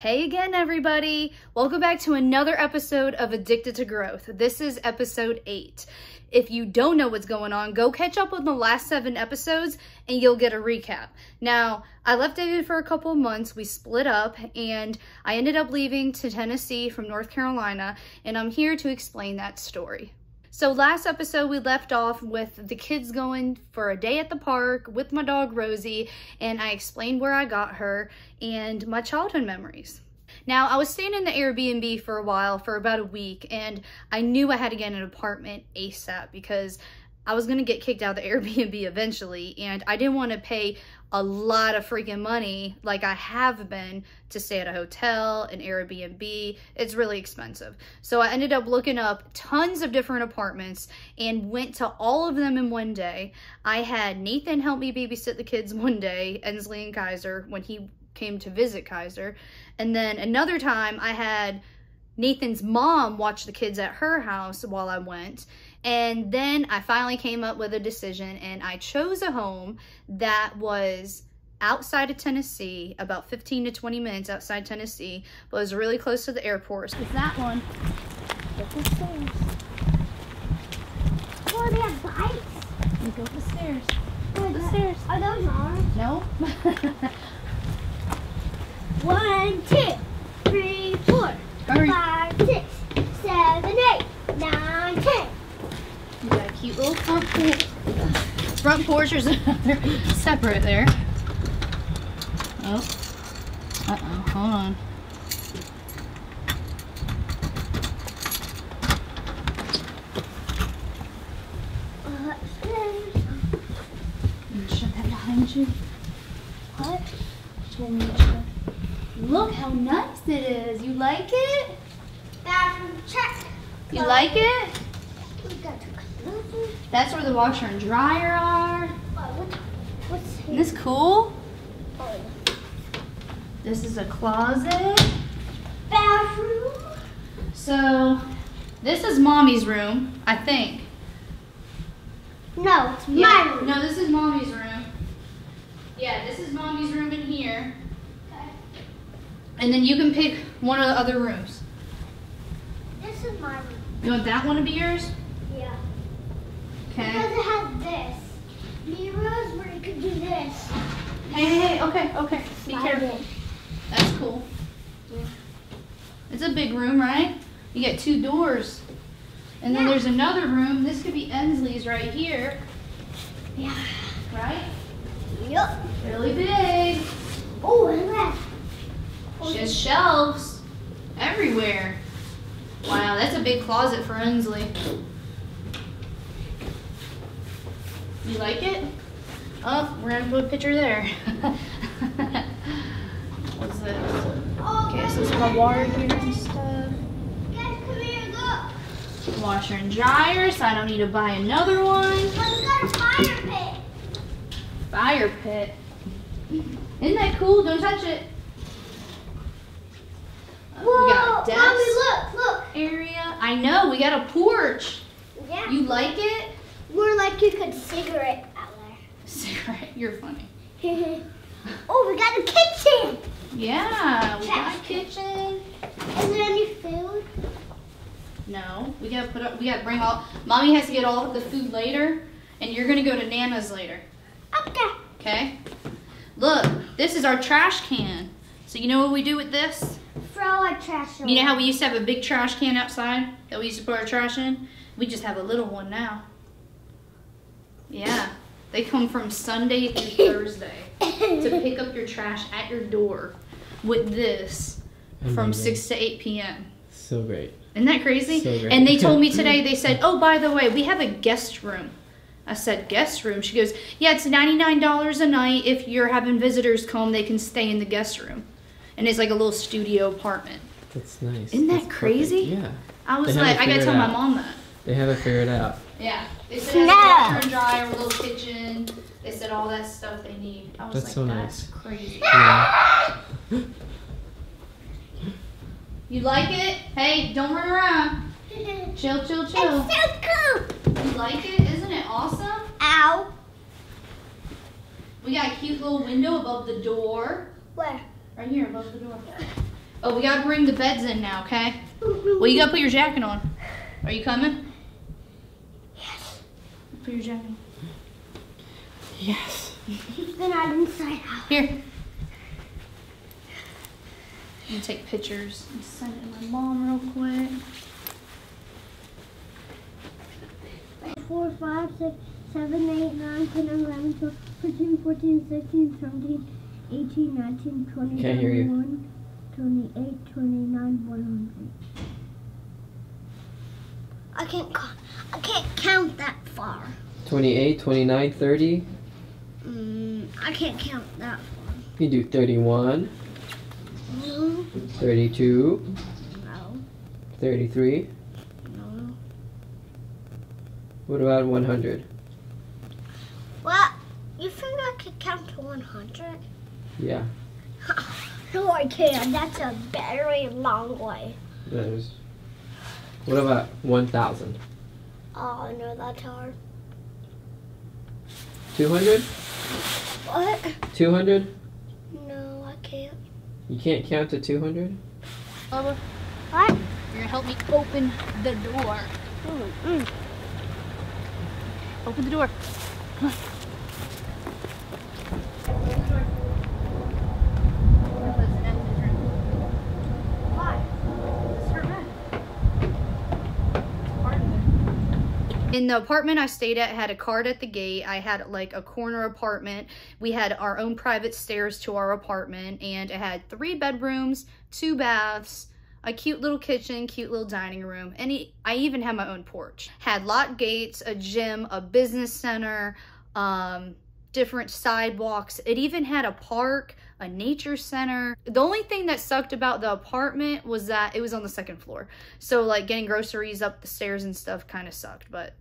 Hey again, everybody. Welcome back to another episode of Addicted to Growth. This is episode eight. If you don't know what's going on, go catch up on the last seven episodes and you'll get a recap. Now, I left David for a couple of months. We split up and I ended up leaving to Tennessee from North Carolina, and I'm here to explain that story. So last episode we left off with the kids going for a day at the park with my dog Rosie and I explained where I got her and my childhood memories. Now I was staying in the Airbnb for a while, for about a week, and I knew I had to get an apartment ASAP because I was gonna get kicked out of the Airbnb eventually and I didn't want to pay a lot of freaking money like I have been to stay at a hotel, an Airbnb. It's really expensive. So I ended up looking up tons of different apartments and went to all of them in one day. I had Nathan help me babysit the kids one day, Ensley and Kaiser, when he came to visit Kaiser. And then another time I had Nathan's mom watch the kids at her house while I went. And then I finally came up with a decision and I chose a home that was outside of Tennessee, about 15 to 20 minutes outside Tennessee, but was really close to the airport. It's that one. Get the stairs. Oh, they have bikes. You go up the stairs. Are The stairs. Are those? No? One, two, three, four, Hurry. five, six, seven, eight, nine, ten. You got a cute little front porch. Front porch is separate there. Oh. Uh-oh, hold on. Upstairs. I'm gonna shut that behind you. What? Told me to shut. Look how nice it is. You like it? Bathroom check. You like it? We got to close. That's where the washer and dryer are. Isn't here? this cool? Oh, This is a closet. Bathroom. So, this is mommy's room, I think. No, it's Yeah. my room. No, this is mommy's room. Yeah, this is mommy's room in here. Okay. And then you can pick one of the other rooms. This is my room. You want that one to be yours? Okay. Because it has this. Mirrors where you can do this. Hey, hey, hey, okay, okay. Be Slide careful. in. That's cool. Yeah. It's a big room, right? You get two doors. And then Yeah. there's another room. This could be Ensley's right here, Yeah. right? Yup. Really big. Oh, and that. She has shelves everywhere. Wow, that's a big closet for Ensley. You like it? Oh, we're gonna put a picture there. What's this? Okay, so is my water heater and stuff. Guys, come here, look. Washer and dryer, so I don't need to buy another one. Look, we got a fire pit. Fire pit. Isn't that cool? Don't touch it. Uh, Whoa, we got a desk Mommy, look, look. area. I know, we got a porch. Yeah. You like it? We're like you could cigarette out there. Cigarette, you're funny. oh, we got a kitchen. Yeah, we got a Trash. kitchen. Is there any food? No, we gotta put up. We gotta bring all. Mommy has to get all of the food later, and you're gonna go to Nana's later. Okay. Okay. Look, this is our trash can. So you know what we do with this? Throw our trash away. You know how we used to have a big trash can outside that we used to put our trash in? We just have a little one now. Yeah. They come from Sunday through Thursday to pick up your trash at your door with this oh from 6 to 8 p.m. So great. Isn't that crazy? So great. and they told me today, they said, oh, by the way, we have a guest room. I said, guest room? She goes, yeah, it's $99 a night. If you're having visitors come, they can stay in the guest room. And it's like a little studio apartment. That's nice. Isn't that That's perfect. crazy? Yeah. I was They like, I gotta figured tell my mom that. They have it figured out. Yeah. They said it has a washer and dryer, a little kitchen. They said all that stuff they need. I was That's like, so that's nice. crazy. Yeah. You like it? Hey, don't run around. Chill, chill, chill. It's so cool. You like it? Isn't it awesome? Ow. We got a cute little window above the door. Where? Right here above the door. Oh, we gotta bring the beds in now, okay? Well, you gotta put your jacket on. Are you coming? Yes. Your jacket. Yes. Then I'm inside out. Here. I'm gonna take pictures and send it to my mom real quick. Four, five, six, seven, eight, nine, ten, eleven, twelve, thirteen, fourteen, sixteen, seventeen, eighteen, nineteen, twenty, Can't hear you. twenty-one, twenty-eight, twenty-nine, one hundred. I can't. ca- I can't count that far. 28, 29, 30. Mm, I can't count that far. You do 31, No, 32, no, 33. no. What about 100? What? You think I could count to one hundred? Yeah, No, I can't. That's a very long way. that is. What about 1,000? Oh no, that's hard. 200? What? 200? No, I can't. You can't count to 200? Bubba, What? you're gonna help me open the door. Mm-mm. Open the door. Come on. In the apartment I stayed at, had a card at the gate. I had like a corner apartment. We had our own private stairs to our apartment, and it had three bedrooms, two baths, a cute little kitchen, cute little dining room, and I even had my own porch. Had lock gates, a gym, a business center, um, different sidewalks. It even had a park, a nature center. The only thing that sucked about the apartment was that it was on the second floor. So like getting groceries up the stairs and stuff kind of sucked, but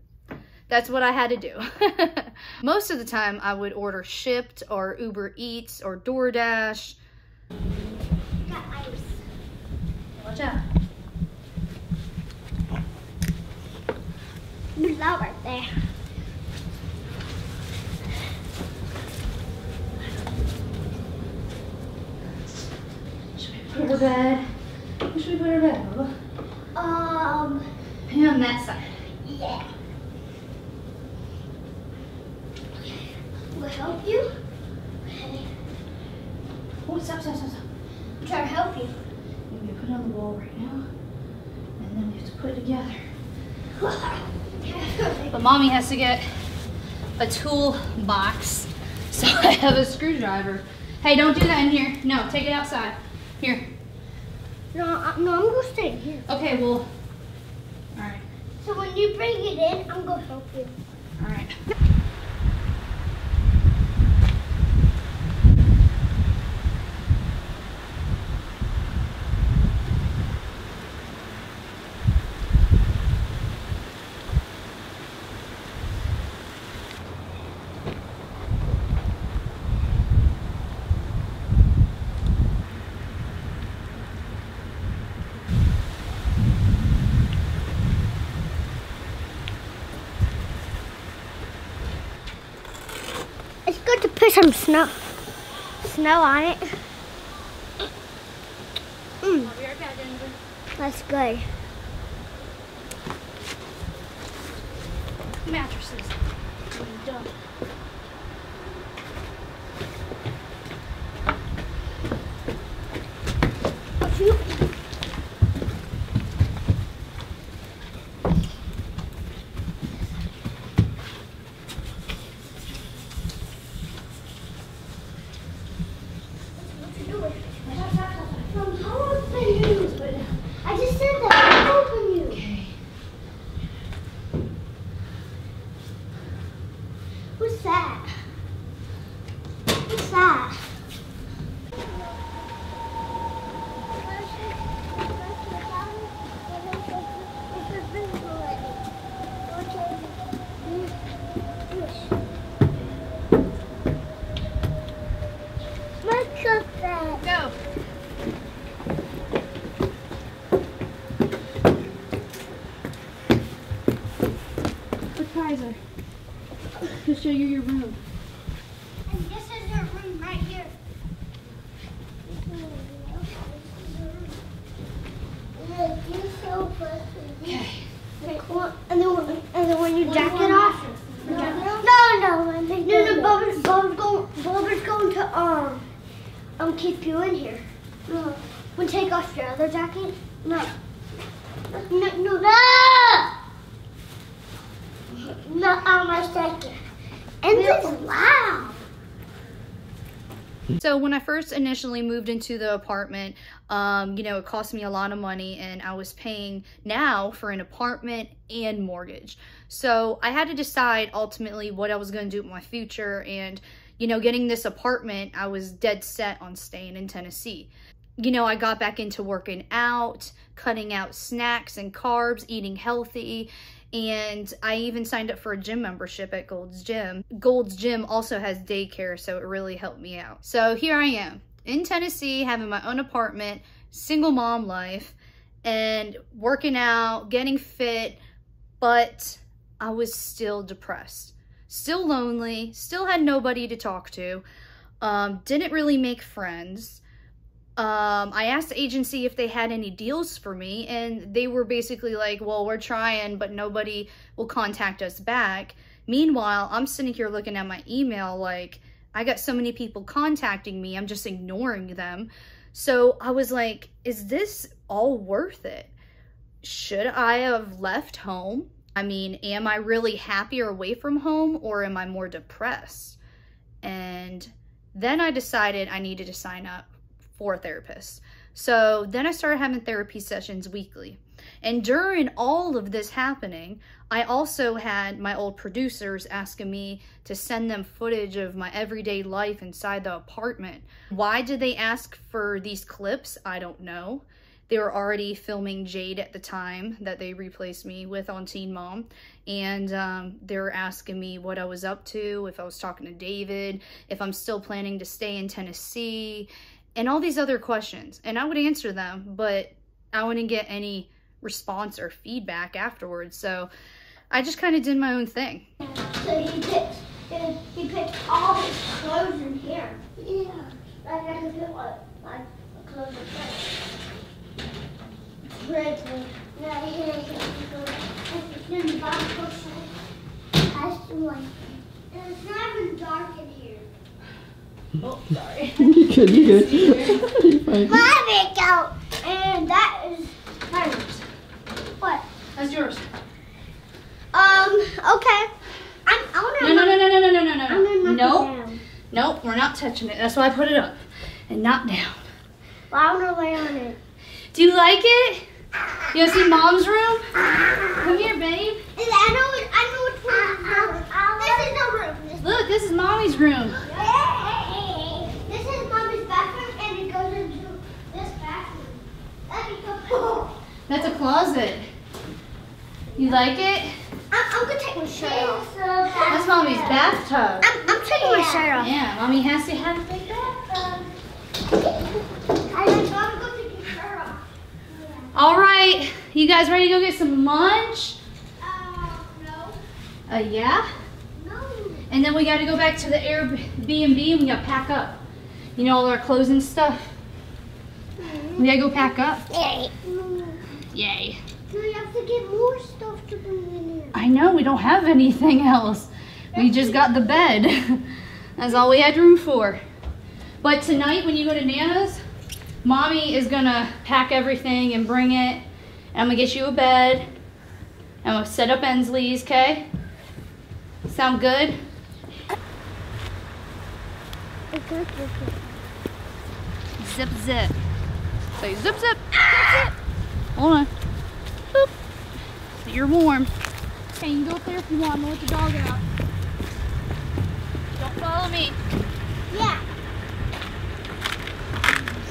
that's what I had to do. Most of the time I would order shipped or Uber Eats or DoorDash. Got ice. Watch out. There's that right there. Should we put her bed? Where should we put her bed, Bubba? Um, And on that side. yeah. Will I help you? Okay. Oh, stop, stop, stop, stop. I'm trying to help you. You need to put it on the wall right now. And then we have to put it together. To get a tool box. So I have a screwdriver. Hey, don't do that in here. No, take it outside. Here. no, I, no, I'm gonna stay here. Okay, well. Alright, So when you bring it in, I'm gonna help you. alright. It's good to put some snow, snow on it. Mm, that's good. Mattresses. Done. Oh, shoot. What you doing? I'm helping to show you your room. And this is your room right here. Okay. And then and then when you jacket off, no, no, no, no, Bulber's, Bulber's, going, Bulber's going to um, um, keep you in here. No, when take off your other jacket, no, no, no. no. No, on my second. And this loud. So when I first initially moved into the apartment, um, you know, it cost me a lot of money and I was paying now for an apartment and mortgage. So I had to decide ultimately what I was going to do with my future and, you know, getting this apartment, I was dead set on staying in Tennessee. You know, I got back into working out, cutting out snacks and carbs, eating healthy, and I even signed up for a gym membership at Gold's Gym. Gold's Gym also has daycare, so it really helped me out. So here I am in Tennessee, having my own apartment, single mom life, and working out, getting fit, but I was still depressed, still lonely, still had nobody to talk to, um, didn't really make friends um, I asked the agency if they had any deals for me, and they were basically like, well, we're trying, but nobody will contact us back. Meanwhile, I'm sitting here looking at my email like, I got so many people contacting me, I'm just ignoring them. So I was like, is this all worth it? Should I have left home? I mean, am I really happier away from home or am I more depressed? And then I decided I needed to sign up for therapists. So then I started having therapy sessions weekly. And during all of this happening, I also had my old producers asking me to send them footage of my everyday life inside the apartment. Why did they ask for these clips? I don't know. They were already filming Jade at the time that they replaced me with on Teen Mom. And um, they were asking me what I was up to, if I was talking to David, if I'm still planning to stay in Tennessee, and all these other questions. And I would answer them, but I wouldn't get any response or feedback afterwards. So I just kind of did my own thing. So he picked, he picked all his clothes in here. Yeah. I had to put my, my clothes in here. Red one. Now here, here, Then the bottom portion. That's the one. And it's not even dark in here. Oh, sorry. you good, you good. You're fine. My big out. And that is mine. What? That's yours. Um, okay. I'm, I want No, no, no, no, no, no, no, no, I'm no. Nope. Nope, we're not touching it. That's why I put it up and not down. Well, I want to lay on it. Do you like it? You want to see mom's room? Come here, babe. I know. I know which uh, one. Uh, uh, this is the room. Look, this is mommy's room. this is mommy's bathroom, and it goes into this bathroom. Let me go. That's a closet. You like it? I'm, I'm gonna take my shirt off. That's mommy's bathtub. I'm, I'm taking my shirt off. Yeah, mommy has to have a big bathtub. I just gotta go take your shirt off. All right, you guys ready to go get some lunch? Uh, no. Uh, yeah. No. And then we got to go back to the Airbnb and we got to pack up. You know, all our clothes and stuff. We got to go pack up. Yay. Yay. So you have to get more stuff to bring in here. I know, we don't have anything else. We just got the bed. That's all we had room for. But tonight when you go to Nana's, Mommy is gonna pack everything and bring it. And I'm gonna get you a bed. I'm gonna set up Ensley's, okay? Sound good? Zip zip. Say zip zip. Zip zip. Hold on. Boop. So you're warm. Okay, you can go up there if you want. I'm gonna let the dog out. Don't follow me. Yeah.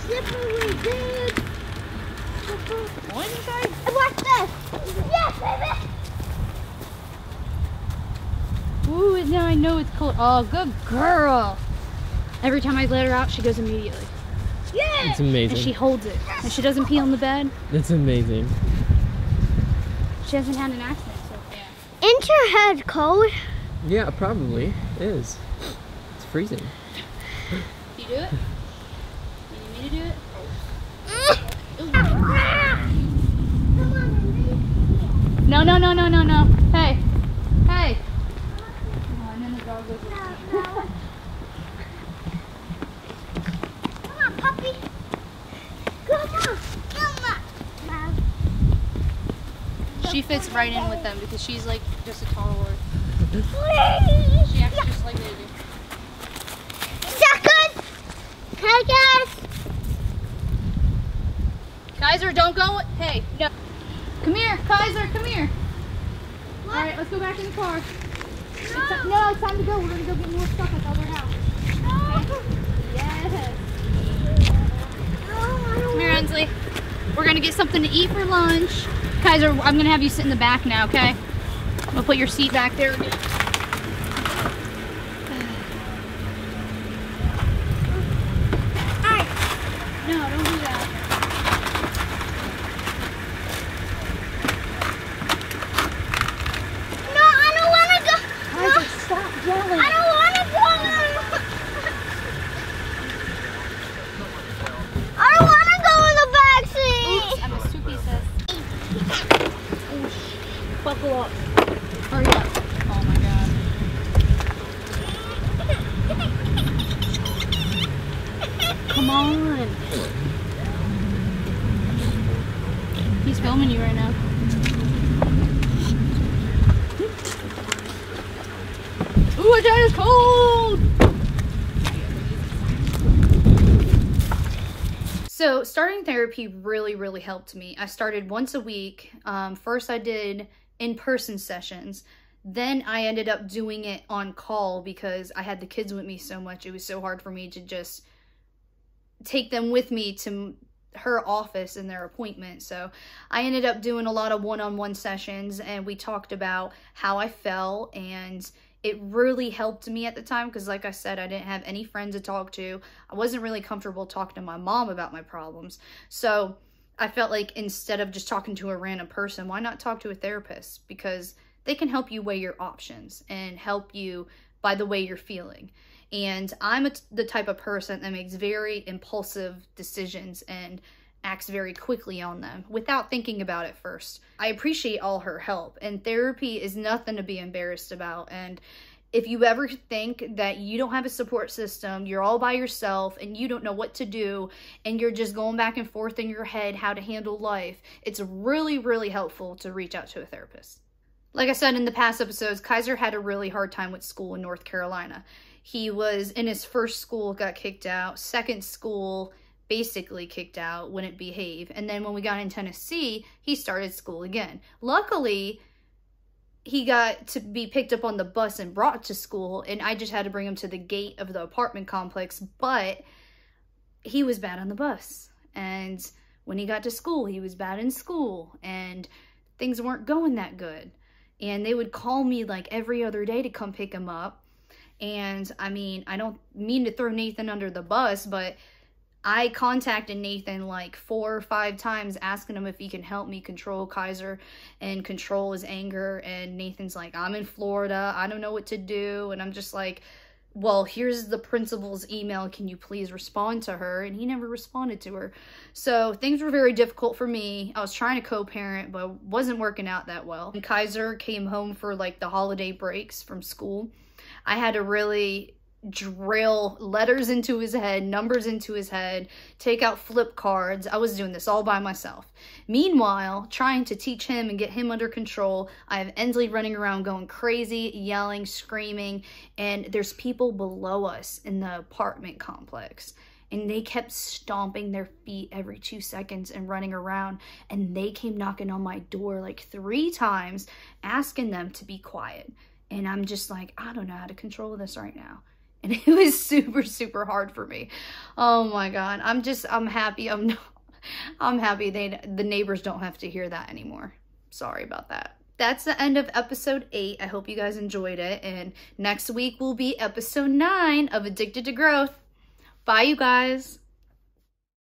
Slippery dude. What? And watch this. Yes, baby. Ooh, now I know it's cold. Oh, good girl. Every time I let her out, she goes immediately. It's amazing. And she holds it. And she doesn't pee on the bed. That's amazing. She hasn't had an accident so far. Isn't your head cold? Yeah, probably. It is. It's freezing. you do it? You need me to do it? No, no, no, no, no, no. Hey. Hey. Oh, She fits right in with them because she's like just a tall orc. She acts just like they do. That guys. Kaiser, don't go. Hey, no. Come here, Kaiser, come here. All right, let's go back in the car. It's no, it's time to go. We're gonna go get more stuff at the other house. Yes. Come here, Ensley. We're gonna get something to eat for lunch. Kaiser, I'm gonna have you sit in the back now, okay? I'm gonna put your seat back there again. No, don't do that. No, I don't want to go. Kaiser, stop yelling. I don't want to go. I don't want to go in the back seat. I'm a soupy sis. Buckle up. Hurry up. Oh my god. Come on. He's filming you right now. Ooh, my dad is cold! So starting therapy really, really helped me. I started once a week. Um, first, I did in-person sessions. Then I ended up doing it on call because I had the kids with me so much. It was so hard for me to just take them with me to her office and their appointment. So I ended up doing a lot of one-on-one sessions and we talked about how I felt and it really helped me at the time because like I said, I didn't have any friends to talk to. I wasn't really comfortable talking to my mom about my problems. So I felt like instead of just talking to a random person, why not talk to a therapist? Because they can help you weigh your options and help you by the way you're feeling. And I'm the type of person that makes very impulsive decisions and acts very quickly on them without thinking about it first. I appreciate all her help, and therapy is nothing to be embarrassed about. And if you ever think that you don't have a support system, you're all by yourself and you don't know what to do, and you're just going back and forth in your head how to handle life, it's really, really helpful to reach out to a therapist. Like I said in the past episodes, Kaiser had a really hard time with school in North Carolina. He was in his first school, got kicked out, second school, basically kicked out, wouldn't behave. And then when we got in Tennessee, he started school again. Luckily, he got to be picked up on the bus and brought to school, and I just had to bring him to the gate of the apartment complex, but he was bad on the bus. And when he got to school, he was bad in school, and things weren't going that good. And they would call me like every other day to come pick him up. And I mean, I don't mean to throw Nathan under the bus, but I contacted Nathan like four or five times asking him if he can help me control Kaiser and control his anger. And Nathan's like, I'm in Florida. I don't know what to do. And I'm just like, well, here's the principal's email. Can you please respond to her? And he never responded to her. So things were very difficult for me. I was trying to co-parent, but wasn't working out that well. And Kaiser came home for like the holiday breaks from school. I had to really drill letters into his head, numbers into his head, take out flip cards. I was doing this all by myself. Meanwhile, trying to teach him and get him under control, I have Ensley running around going crazy, yelling, screaming, and there's people below us in the apartment complex. And they kept stomping their feet every two seconds and running around. And they came knocking on my door like three times, asking them to be quiet. And I'm just like, I don't know how to control this right now and it was super super hard for me. Oh my god. I'm just i'm happy. I'm not i'm happy they the neighbors don't have to hear that anymore. Sorry about that. That's the end of episode 8 i hope you guys enjoyed it. And next week will be episode 9 of addicted to growth. Bye you guys